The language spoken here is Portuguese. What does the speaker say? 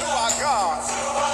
You are